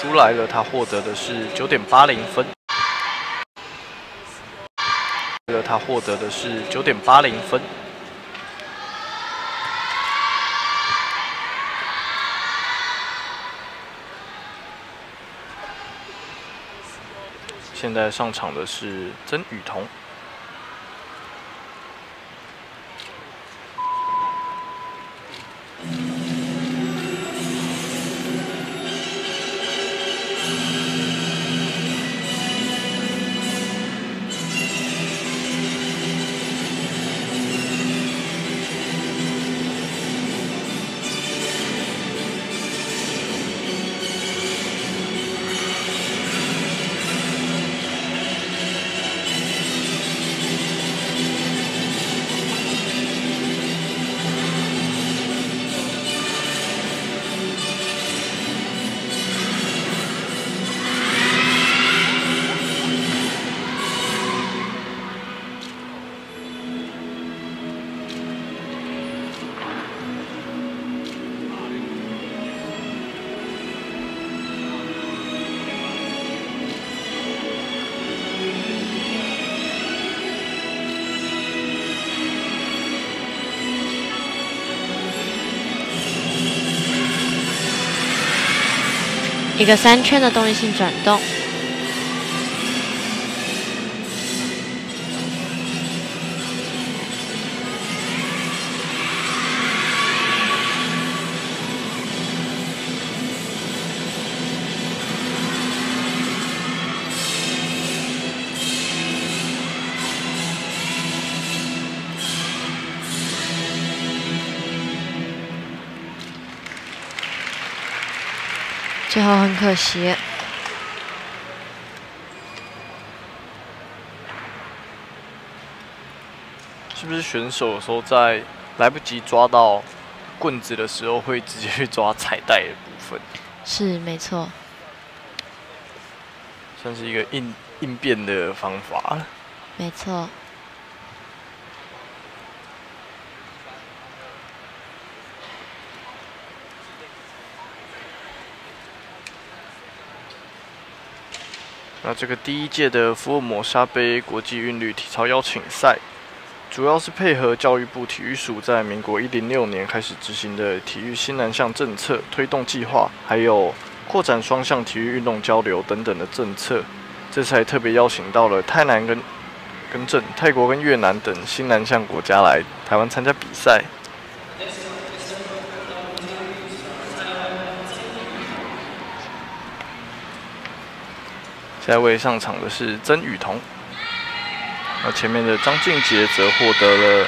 出来了，他获得的是九点八零分。了，他获得的是九点八零分。现在上场的是曾雨桐。一个三圈的动力性转动。最后很可惜，是不是选手有时候在来不及抓到棍子的时候，会直接去抓彩带的部分？是没错，算是一个应应变的方法。没错。那这个第一届的福尔摩沙杯国际韵律体操邀请赛，主要是配合教育部体育署在民国一零六年开始执行的体育新南向政策推动计划，还有扩展双向体育运动交流等等的政策。这次还特别邀请到了泰南跟跟正泰国跟越南等新南向国家来台湾参加比赛。在位上场的是曾雨桐，那前面的张俊杰则获得了